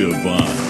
Goodbye.